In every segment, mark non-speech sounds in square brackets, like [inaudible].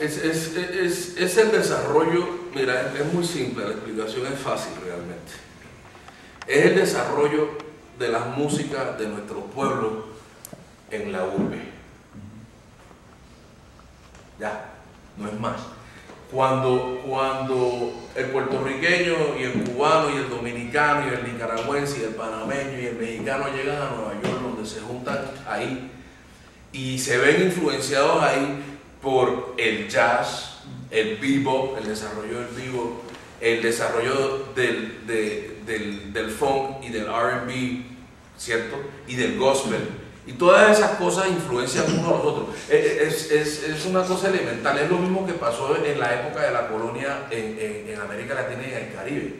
Es, es, es, es, el desarrollo, mira, es muy simple, la explicación es fácil realmente. Es el desarrollo de las músicas de nuestro pueblo en la urbe. Ya, no es más. Cuando, cuando el puertorriqueño y el cubano y el dominicano y el nicaragüense y el panameño y el mexicano llegan a Nueva York, donde se juntan ahí y se ven influenciados ahí por el jazz, el bebop, el desarrollo del bebop, el desarrollo del, del, del funk y del RB, ¿cierto? Y del gospel. Y todas esas cosas influencian uno a los otros. Es, es, es, una cosa elemental, es lo mismo que pasó en la época de la colonia en, en, en América Latina y en el Caribe.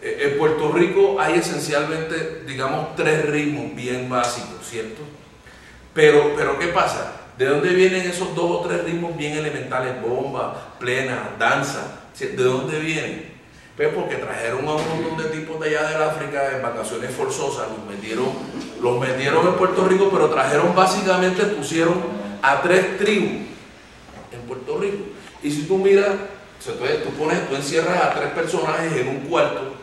En Puerto Rico hay esencialmente, digamos, tres ritmos bien básicos, ¿cierto? Pero, pero ¿qué pasa? ¿De dónde vienen esos dos o tres ritmos bien elementales? Bomba, plena, danza. ¿De dónde vienen? Pues porque trajeron a un montón de tipos de allá del África en vacaciones forzosas, los metieron, los metieron en Puerto Rico, pero trajeron básicamente, pusieron a tres tribus en Puerto Rico. Y si tú miras, tú pones, tú encierras a tres personajes en un cuarto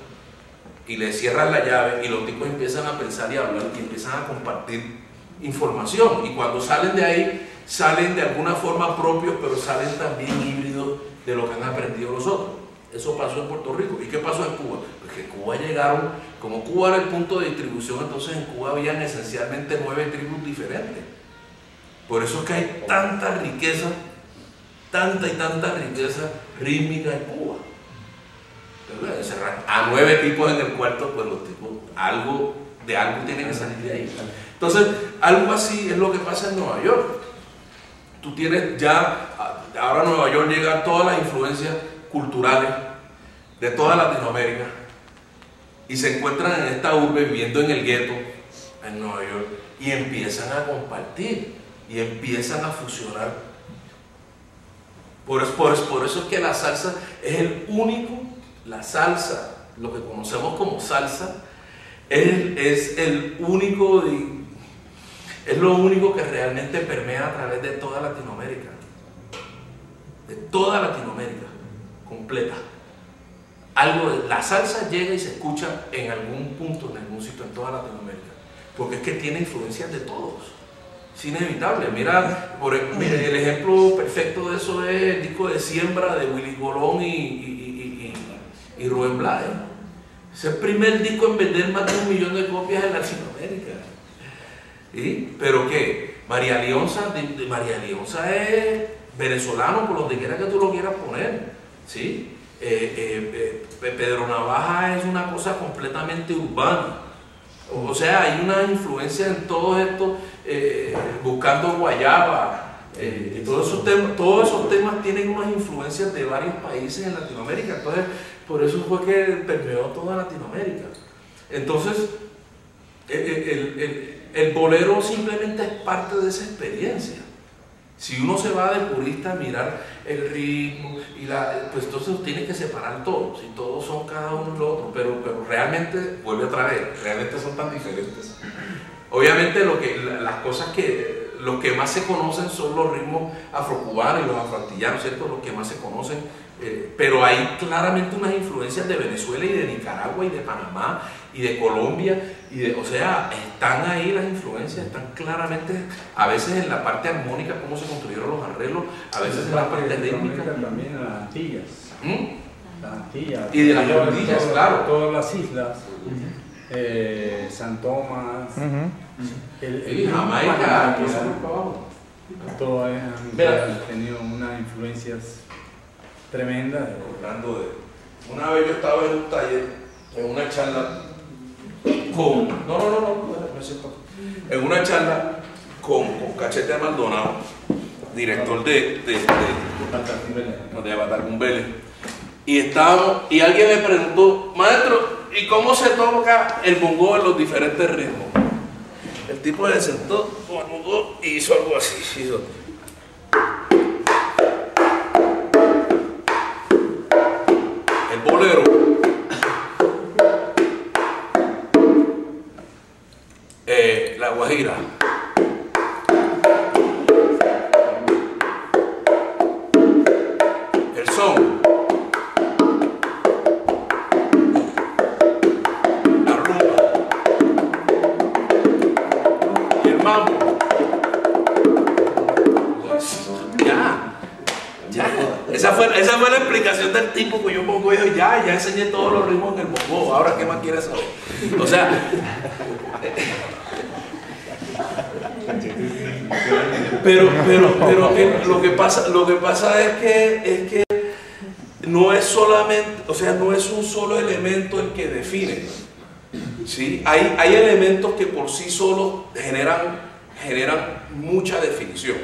y le cierras la llave y los tipos empiezan a pensar y a hablar y empiezan a compartir información. Y cuando salen de ahí, salen de alguna forma propios, pero salen también híbridos de lo que han aprendido los otros. Eso pasó en Puerto Rico. ¿Y qué pasó en Cuba? Pues que en Cuba llegaron, como Cuba era el punto de distribución, entonces en Cuba habían esencialmente nueve tribus diferentes. Por eso es que hay tanta riqueza, tanta y tanta riqueza rítmica en Cuba. A nueve tipos en el cuarto, pues los tipos, algo de algo tienen que salir de ahí. Entonces, algo así es lo que pasa en Nueva York. Tú tienes ya, ahora en Nueva York llegan todas las influencias culturales de toda Latinoamérica y se encuentran en esta urbe viviendo en el gueto en Nueva York y empiezan a compartir y empiezan a fusionar. Por, por, por eso es que la salsa es el único, la salsa, lo que conocemos como salsa, es, es el único es lo único que realmente permea a través de toda Latinoamérica. De toda Latinoamérica, completa. Algo la salsa llega y se escucha en algún punto, en algún sitio, en toda Latinoamérica. Porque es que tiene influencias de todos. Es inevitable. Mira, por, el ejemplo perfecto de eso es el disco de Siembra de Willy Colón y, y, y, y Rubén Blades. Es el primer disco en vender más de un millón de copias en Latinoamérica. Pero ¿qué? María Leonza, María Leonza es venezolano por donde quiera que tú lo quieras poner. ¿sí? Eh, eh, eh, Pedro Navaja es una cosa completamente urbana. O sea, hay una influencia en todo esto, buscando guayaba. todos, esos temas, todos esos temas tienen unas influencias de varios países en Latinoamérica. Entonces, por eso fue que permeó toda Latinoamérica. Entonces, el bolero simplemente es parte de esa experiencia. Si uno se va de purista a mirar el ritmo, y la, pues entonces tiene que separar todos, y todos son cada uno lo otro, pero, pero realmente, vuelve otra vez, realmente son tan diferentes. Obviamente lo que, las cosas que, lo que más se conocen son los ritmos afrocubanos y los afroantillanos, ¿cierto? Los que más se conocen, eh, pero hay claramente unas influencias de Venezuela y de Nicaragua y de Panamá y de Colombia, y de, o sea, están ahí las influencias, están claramente, a veces en la parte armónica, cómo se construyeron los arreglos, a veces en la parte rítmica. También las Antillas. ¿Mm? Las Antillas. Y de las Antillas, claro. Todas las islas. eh, San Tomás. El, el, Jamaica, el- abajo. Todos han, tenido unas influencias tremendas. Hablando de. Una vez yo estaba en un taller, en una charla con. No, no, no, no, me siento. En una charla con, con Cachete Maldonado, director de, de, de, de Batacún Vélez. Y estábamos, y alguien me preguntó, maestro, ¿y cómo se toca el bongo en los diferentes ritmos? El tipo se sentó y hizo algo así. Hizo. El bolero. Eh, la guajira. Pero, pero, pero lo que pasa, lo que pasa es que, es que no es solamente, o sea, no es un solo elemento el que define. ¿sí? Hay, hay elementos que por sí solos generan, generan mucha definición.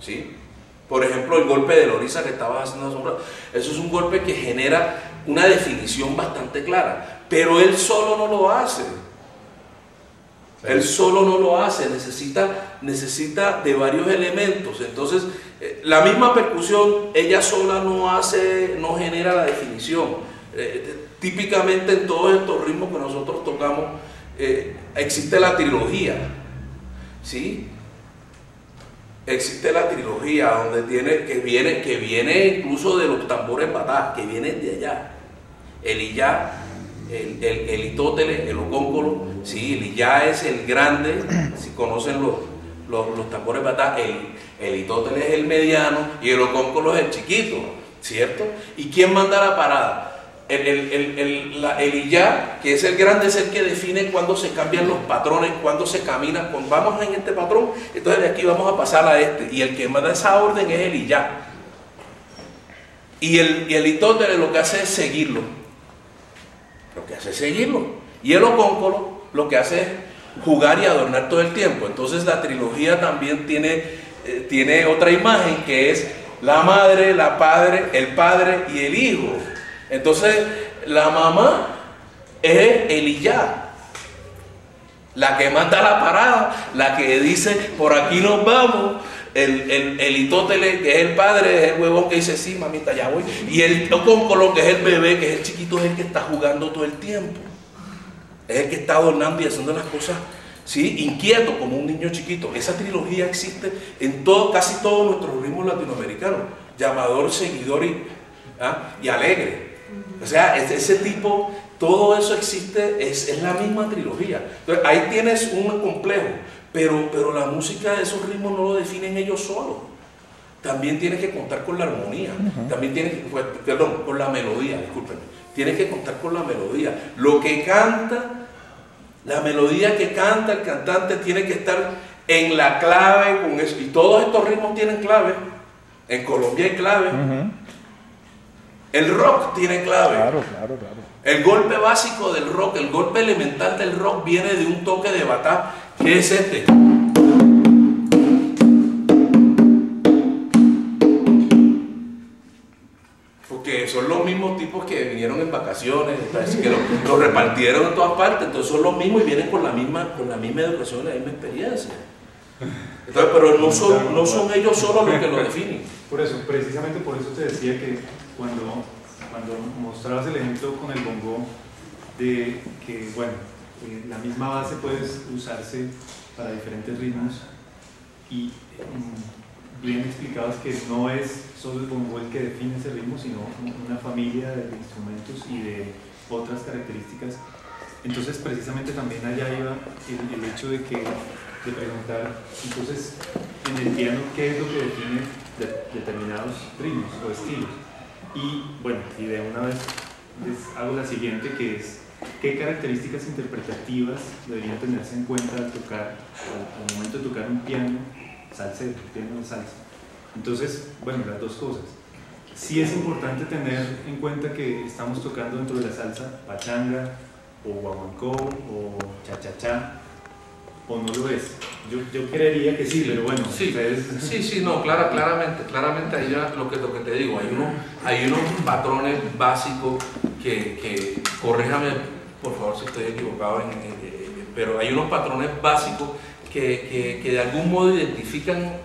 ¿sí? Por ejemplo, el golpe de Lorisa que estaba haciendo sombra, eso es un golpe que genera una definición bastante clara, pero él solo no lo hace. Él solo no lo hace, necesita, necesita de varios elementos. Entonces, eh, la misma percusión, ella sola no hace, no genera la definición. Eh, típicamente en todos estos ritmos que nosotros tocamos, eh, existe la trilogía. ¿Sí? existe la trilogía donde tiene, que viene, que viene incluso de los tambores batá, que vienen de allá. El Iyá, el, el, el Itóteles, el sí, el Iyá es el grande, [clears throat] si conocen los, los, tambores batá, el, el Itóteles es el mediano y el Ocóncolo es el chiquito, ¿cierto? ¿Y quién manda la parada? El, el, el, la, el que es el grande, es el que define cuándo se cambian los patrones, cuándo se camina. Cuando vamos en este patrón, entonces de aquí vamos a pasar a este. Y el que manda esa orden es el Iyá. Y el, y el lo que hace es seguirlo. Lo que hace es seguirlo. Y el Ocóncolo lo que hace es jugar y adornar todo el tiempo. Entonces la trilogía también tiene, eh, tiene otra imagen que es la madre, la padre, el padre y el hijo. Entonces, la mamá es Eliyá, la que manda la parada, la que dice, por aquí nos vamos. El, el, Itótele, que es el padre, es el huevón que dice, sí, mamita, ya voy. Y el Ocóncolo, que es el bebé, que es el chiquito, es el que está jugando todo el tiempo. Es el que está adornando y haciendo las cosas, ¿sí? Inquieto, como un niño chiquito. Esa trilogía existe en todo, casi todos nuestros ritmos latinoamericanos. Llamador, seguidor y, ¿ah? y alegre. O sea, ese tipo, todo eso existe, es, la misma trilogía. Entonces, ahí tienes un complejo, pero, pero la música de esos ritmos no lo definen ellos solos. También tienes que contar con la armonía, también tienes que, perdón, con la melodía, discúlpenme. Tienes que contar con la melodía. Lo que canta, la melodía que canta el cantante tiene que estar en la clave con eso. Y todos estos ritmos tienen clave. En Colombia hay clave. El rock tiene clave. Claro, claro, claro. El golpe básico del rock, el golpe elemental del rock viene de un toque de batá, que es este. Porque son los mismos tipos que vinieron en vacaciones, que lo, repartieron en todas partes, entonces son los mismos y vienen con la misma, con la misma educación la misma experiencia. Entonces, pero no son, no son ellos solos los que lo definen. Por eso, precisamente por eso te decía que cuando, cuando mostrabas el ejemplo con el bongo de que, bueno, eh, la misma base puede usarse para diferentes ritmos y mm, bien explicabas que no es solo el bongo el que define ese ritmo, sino una familia de instrumentos y de otras características. Entonces, precisamente también allá iba el, el hecho de que de preguntar, entonces, en el piano, ¿qué es lo que define determinados ritmos o estilos? Y bueno, y de una vez les hago la siguiente que es ¿qué características interpretativas deberían tenerse en cuenta al tocar, al, momento de tocar un piano salsero, piano de salsa? Entonces, bueno, las dos cosas. Sí es importante tener en cuenta que estamos tocando dentro de la salsa pachanga o guaguancó o cha-cha-cha o no lo es? Yo, yo creería que sí, pero bueno, sí, Sí, sí, no, clara, claramente, claramente ahí ya lo que, lo que te digo, hay, uno, hay unos patrones básicos que, que, corríjame por favor si estoy equivocado, pero hay unos patrones básicos que, que, que de algún modo identifican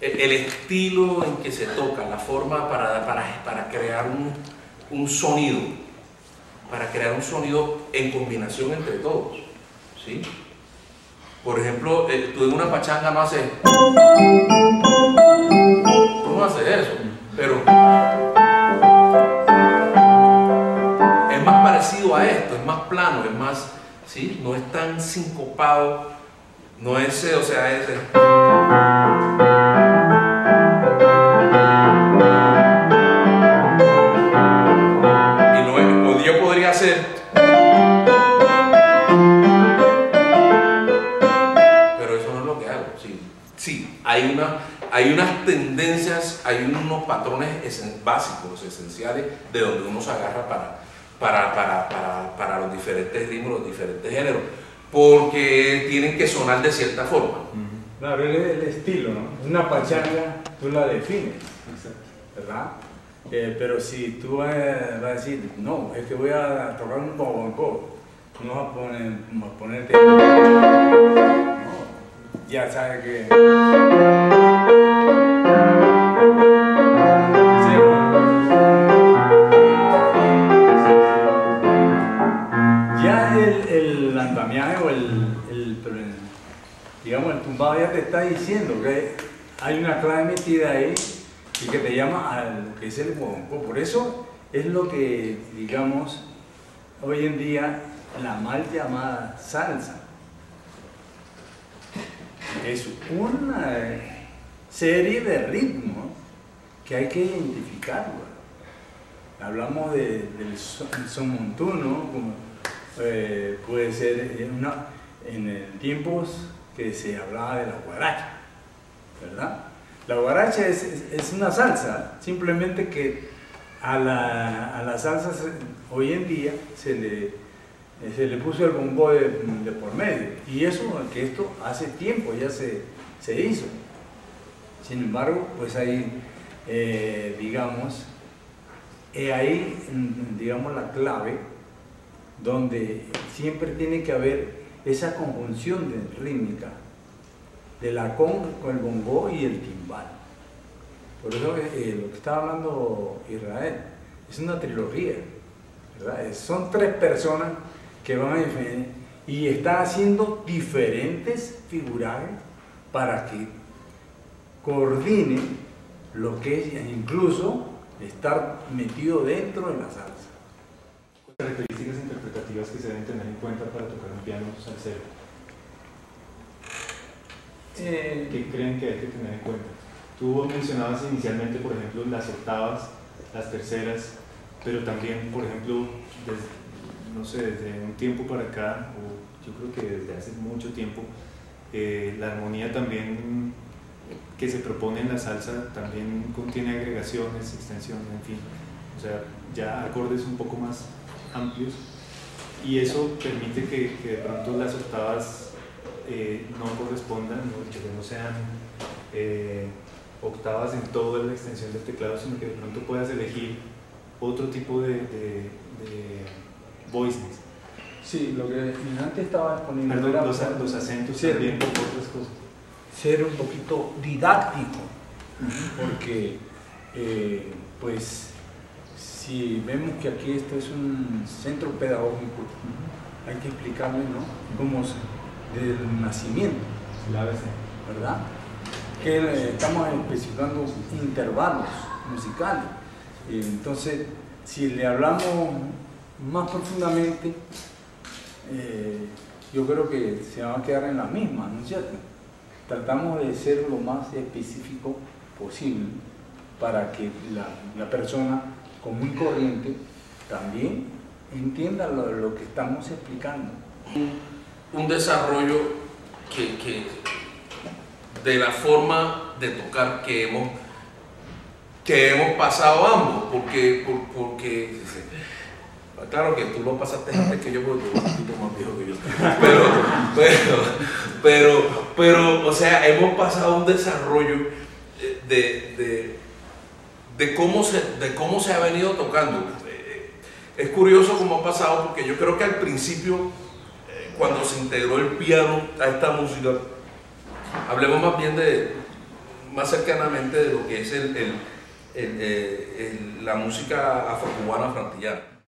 el, estilo en que se toca, la forma para, para, para crear un, un sonido, para crear un sonido en combinación entre todos. ¿sí? Por ejemplo, eh, tú en una pachanga no haces. Tú no haces eso, pero es más parecido a esto, es más plano, es más, ¿sí? No es tan sincopado, no ese, eh, o sea, ese. Y no es, yo podría hacer. Pero eso no es lo que hago. Sí, sí hay, una, hay unas tendencias, hay unos patrones esen, básicos, esenciales, de donde uno se agarra para, para, para, para, para los diferentes ritmos, los diferentes géneros porque tienen que sonar de cierta forma. Claro, es el estilo, ¿no? Una pachanga, tú la defines, ¿verdad? Eh, pero si tú vas a decir, no, es que voy a tocar un bongo, no vas a, poner, a ponerte... No, ya sabes que... digamos, el tumbado ya te está diciendo que hay una clave metida ahí y que te llama a lo que es el bongo. Por eso es lo que, digamos, hoy en día la mal llamada salsa. Es una serie de ritmos que hay que identificarlo. Hablamos de, del son, montuno, como, eh, puede ser una, en tiempos que se hablaba de la guaracha, ¿verdad? La guaracha es, una salsa, simplemente que a la, a salsa hoy en día se le, se le puso el bombo de, por medio. Y eso, que esto hace tiempo ya se, se hizo. Sin embargo, pues hay, eh, digamos, ahí, digamos, la clave donde siempre tiene que haber esa conjunción rítmica de la con con el bongo y el timbal. Por eso eh, lo que está hablando Israel es una trilogía. Son tres personas que van a definir y están haciendo diferentes figurajes para que coordinen lo que es incluso estar metido dentro de la salsa. Características interpretativas que se deben tener en cuenta para tocar un piano salsero. Eh, ¿Qué creen que hay que tener en cuenta? Tú mencionabas inicialmente, por ejemplo, las octavas, las terceras, pero también, por ejemplo, desde, no sé, desde un tiempo para acá, o yo creo que desde hace mucho tiempo, eh, la armonía también que se propone en la salsa también contiene agregaciones, extensiones, en fin, o sea, ya acordes un poco más amplios y eso permite que, que de pronto las octavas eh, no correspondan, que no sean eh, octavas en toda la extensión del teclado, sino que de pronto puedas elegir otro tipo de, de, voicings. Sí, lo que antes estaba exponiendo Perdón, los, los, acentos ser, también, otras cosas. Ser un poquito didáctico, porque eh, pues si vemos que aquí esto es un centro pedagógico, hay que explicarle ¿no? cómo se del nacimiento. La ¿Verdad? Que eh, estamos especificando intervalos musicales. Entonces, si le hablamos más profundamente, eh, yo creo que se va a quedar en la misma, ¿no es cierto? Tratamos de ser lo más específico posible para que la, persona común y corriente también entienda lo que estamos explicando. Un desarrollo que, de la forma de tocar que hemos, que hemos pasado ambos, porque, porque [laughs] claro que tú lo pasaste antes que yo, porque tú eres un poquito más viejo que yo, pero, [laughs] pero, pero, pero, o sea, hemos pasado un desarrollo de, de, cómo, se, de cómo se ha venido tocando. Es curioso cómo ha pasado, porque yo creo que al principio cuando se integró el piano a esta música, hablemos más bien de, más cercanamente de lo que es el, eh, la música afrocubana frantillana.